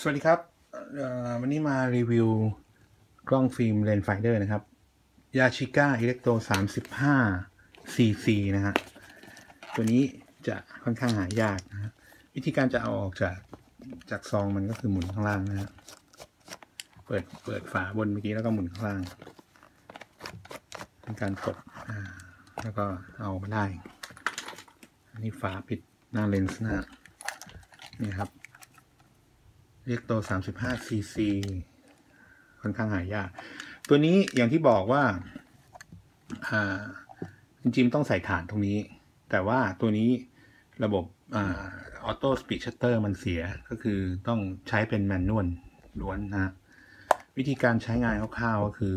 สวัสดีครับวันนี้มารีวิวกล้องฟิล์มเลนส์ไฟเดอร์นะครับยาชิก้าอิเล็กโตร35 cc นะฮะตัวนี้จะค่อนข้างหายากนะฮะวิธีการจะเอาออกจากจากซองมันก็คือหมุนข้างล่างนะฮะเปิดเปิดฝาบนเมื่อกี้แล้วก็หมุนข้างล่างเป็นการกดแล้วก็เอามาได้ อันนี้ฝาปิดหน้าเลนส์นะฮะนี่ครับ Electro 35 cc ค่อนข้างหายาก ตัวนี้อย่างที่บอกว่าจริงๆต้องใส่ฐานตรงนี้ แต่ว่าตัวนี้ระบบ auto speed shutter มันเสียก็คือต้องใช้เป็น manual ล้วนนะวิธีการใช้งานคร่าวๆก็คือ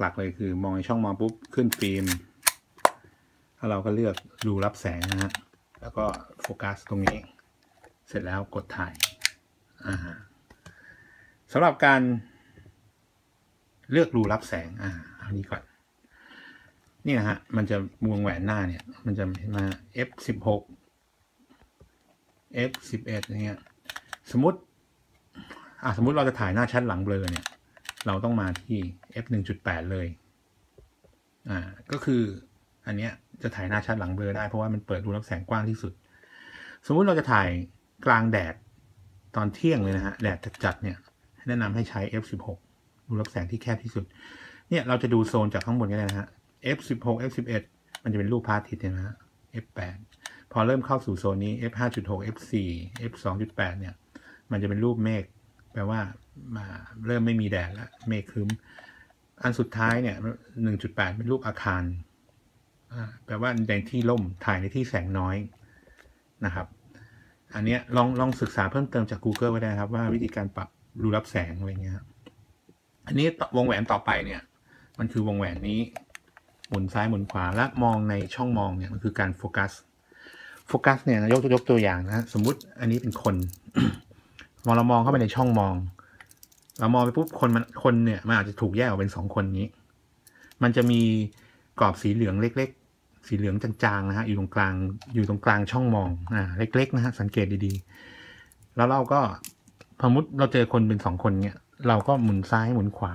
หลักๆเลยคือ มองในช่องมองปุ๊บ ขึ้นฟิล์มแล้วเราก็เลือกรูรับแสงนะฮะแล้วก็โฟกัสตรงนี้ เสร็จแล้วกดถ่าย สำหรับการเลือกรูรับแสง อ่าอันนี้ก่อนนี่นะฮะ มันจะวงแหวนหน้าเนี่ย มันจะมา f สิบหก f สิบเอ็ดอย่างเงี้ย สมมติ อ่าสมมติเราจะถ่ายหน้าชัดหลังเบลอเนี่ย เราต้องมาที่ f หนึ่งจุดแปดเลย อ่า ก็คือ อันเนี้ยจะถ่ายหน้าชัดหลังเบลอได้เพราะว่ามันเปิดรูรับแสงกว้างที่สุด สมมุติเราจะถ่ายกลางแดด ตอนเที่ยงเลยนะฮะแดดจัดๆเนี่ยแนะนำให้ใช้ f16 รูรับแสงที่แคบที่สุด เนี่ยเราจะดูโซนจากข้างบนก็ได้นะฮะ f16 f11 มันจะเป็นรูปพระอาทิตย์นะฮะ f8 พอเริ่มเข้าสู่โซนนี้ f5.6 f4 f2.8 เนี่ย มันจะเป็นรูปเมฆแปลว่ามาเริ่มไม่มีแดดแล้วเมฆครึ้ม อันสุดท้ายเนี่ย 1.8 เป็นรูปอาคารอ่าแปลว่าในที่ร่มถ่ายในที่แสงน้อยนะครับ อันเนี้ยลองลองศึกษาเพิ่มเติมจาก Google ก็ได้ครับ ว่าวิธีการปรับรูรับแสงอะไรเงี้ยครับอันนี้วงแหวนต่อไปเนี่ย มันคือวงแหวนนี้ หมุนซ้ายหมุนขวาและมองในช่องมองเนี่ยมันคือการโฟกัสโฟกัสเนี่ยยกยกตัวอย่างนะสมมุติอันนี้เป็นคนมองเรามองเข้าไปในช่องมอง เรามองไปปุ๊บคนมันคนเนี่ยมันอาจจะถูกแยกออกเป็นสองคนนี้ มันจะมีกรอบสีเหลืองเล็ก สีเหลืองจางๆนะฮะอยู่ตรงกลางอยู่ตรงกลางช่องมองอ่าเล็ก ๆ นะฮะสังเกตดีๆ แล้วเราก็สมมติเราเจอคนเป็นสองคนเนี่ยเราก็หมุนซ้ายหมุนขวา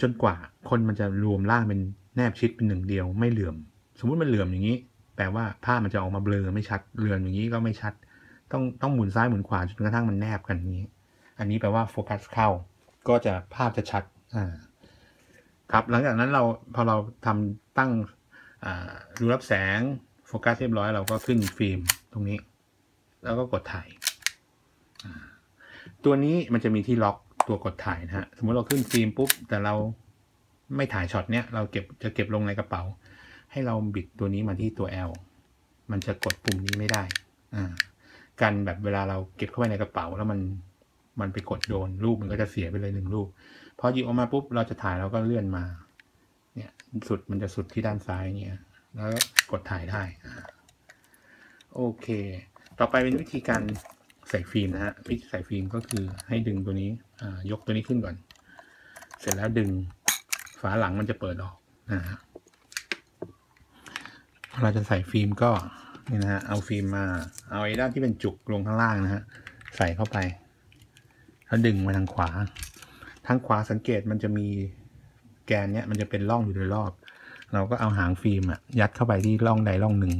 จนกว่าคนมันจะรวมร่างเป็นแนบชิดเป็นหนึ่งเดียวไม่เหลื่อม สมมุติมันเหลื่อมอย่างนี้แปลว่าภาพมันจะออกมาเบลอไม่ชัดเหลื่อมอย่างนี้ก็ไม่ชัด ต้องต้องหมุนซ้ายหมุนขวาจนกระทั่งมันแนบกันอย่างนี้ อันนี้แปลว่าโฟกัสเข้า ก็จะภาพจะชัดอ่าครับหลังจากนั้นเราพอเราทำตั้ง รูรับแสงโฟกัสเรียบร้อยเราก็ขึ้นฟิล์มตรงนี้ แล้วก็กดถ่าย ตัวนี้มันจะมีที่ล็อกตัวกดถ่ายนะฮะ สมมติเราขึ้นฟิล์มปุ๊บ แต่เราไม่ถ่ายช็อตเนี้ย เราเก็บจะเก็บลงในกระเป๋า ให้เราบิดตัวนี้มาที่ตัว L มันจะกดปุ่มนี้ไม่ได้ อ่า กันแบบเวลาเราเก็บเข้าไปในกระเป๋าแล้วมันมันไปกดโดนรูปมันก็จะเสียไปเลยหนึ่งรูป พอหยิบออกมาปุ๊บเราจะถ่ายเราก็เลื่อนมา เนี่ยสุดมันจะสุดที่ด้านซ้ายเนี่ย แล้วกดถ่ายได้โอเค ต่อไปเป็นวิธีการใส่ฟิล์มนะฮะวิธีใส่ฟิล์มก็คือให้ดึงตัวนี้ยกตัวนี้ขึ้นก่อน เสร็จแล้วดึงฝาหลังมันจะเปิดออกนะฮะเราจะใส่ฟิล์มก็นี่นะฮะเอาฟิล์มมาเอาไอ้ด้านที่เป็นจุกลงข้างล่างนะฮะใส่เข้าไป แล้วดึงมาทางขวา ทางขวาสังเกตมันจะมี แกนเนี้ยมันจะเป็นร่องอยู่โดยรอบ เราก็เอาหางฟิล์มอะยัดเข้าไปที่ร่องใดร่องหนึ่ง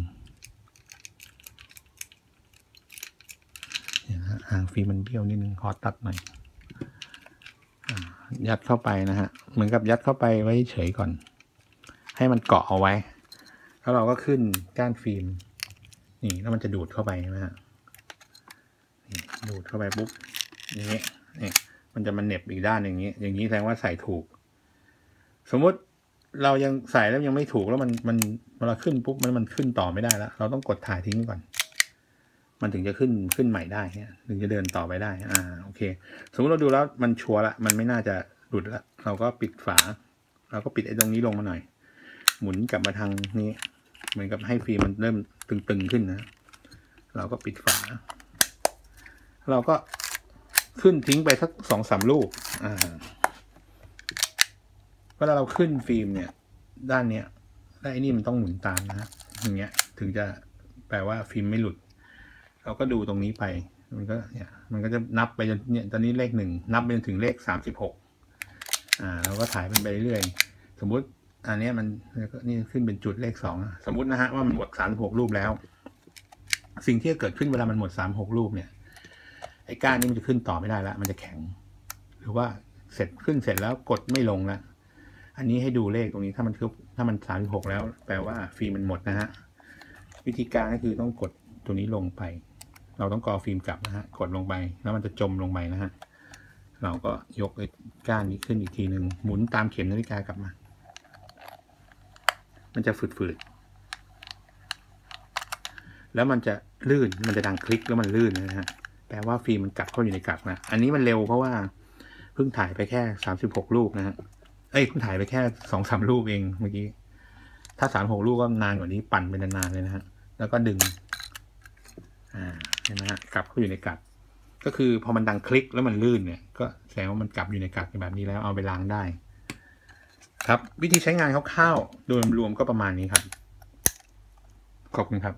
นะหางฟิล์มมันเบี้ยวนิดนึงขอตัดหน่อยยัดเข้าไปนะฮะ เหมือนกับยัดเข้าไปไว้เฉยก่อน ให้มันเกาะเอาไว้ แล้วเราก็ขึ้นก้านฟิล์ม นี่แล้วมันจะดูดเข้าไปนะฮะดูดเข้าไปปุ๊บอย่างนี้นี่มันจะมาเหน็บอีกด้านอย่างนี้อย่างนี้แสดงว่าใส่ถูก สมมติเรายังใส่แล้วยังไม่ถูกแล้วมันมันเวลาขึ้นปุ๊บมันมันขึ้นต่อไม่ได้แล้ว เราต้องกดถ่ายทิ้งไว้ก่อน มันถึงจะขึ้นขึ้นใหม่ได้เนี่ยถึงจะเดินต่อไปได้ อ่าโอเค สมมติเราดูแล้วมันชัวร์ละมันไม่น่าจะหลุดละเราก็ปิดฝาเราก็ปิดไอ้ตรงนี้ลงมาหน่อย หมุนกลับมาทางนี้เหมือนกับให้ฟิล์มมันเริ่มตึงๆขึ้นนะ เราก็ปิดฝา เราก็ขึ้นทิ้งไปสักสองสามลูก อ่า เวลาเราขึ้นฟิล์มเนี่ย ด้านเนี้ยแล้วไอ้นี่มันต้องหมุนตามนะฮะอย่างเงี้ยถึงจะแปลว่าฟิล์มไม่หลุด เราก็ดูตรงนี้ไป มันก็เนี่ยมันก็จะนับไปจนเนี่ยตอนนี้เลขหนึ่งนับไปจนถึงเลขสามสิบหกอ่าเราก็ถ่ายมันไปเรื่อยสมมุติอันเนี้ยมันนี่ขึ้นเป็นจุดเลขสองสมมุตินะฮะว่ามันหมดสามสิบหกรูปแล้ว สิ่งที่จะเกิดขึ้นเวลามันหมดสามหกรูปเนี่ยไอ้ก้านนี้มันจะขึ้นต่อไม่ได้ล้วมันจะแข็ง หรือว่าเสร็จขึ้นเสร็จแล้วกดไม่ลงล้ว อันนี้ให้ดูเลขตรงนี้ถ้ามันคือถ้ามันสามสิบหกแล้ว แปลว่าฟิล์มมันหมดนะฮะ วิธีการก็คือต้องกดตัวนี้ลงไป เราต้องกอฟิล์มกลับนะฮะ กดลงไปแล้วมันจะจมลงไปนะฮะ เราก็ยกไอ้ก้านนี้ขึ้นอีกทีหนึ่งหมุนตามเข็มนาฬิกากลับมา มันจะฝืดๆ แล้วมันจะลื่น มันจะดังคลิกแล้วมันลื่นนะฮะ แปลว่าฟิล์มมันกัดเข้าอยู่ในกลับนะ อันนี้มันเร็วเพราะว่าเพิ่งถ่ายไปแค่สามสิบหกรูปนะฮะ เอ้ยเพิ่งถ่ายไปแค่สองสามรูปเองเมื่อกี้ ถ้าสามหกรูปก็นานกว่านี้ปั่นเป็นนานๆเลยนะฮะ แล้วก็ดึง อ่าเห็นไหมฮะกลับเข้าอยู่ในกลับก็คือพอมันดังคลิกแล้วมันลื่นเนี่ย ก็แสดงว่ามันกลับอยู่ในกลับแบบนี้แล้วเอาไปล้างได้ ครับ วิธีใช้งานคร่าวๆโดยรวมก็ประมาณนี้ครับ ขอบคุณครับ